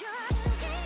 you're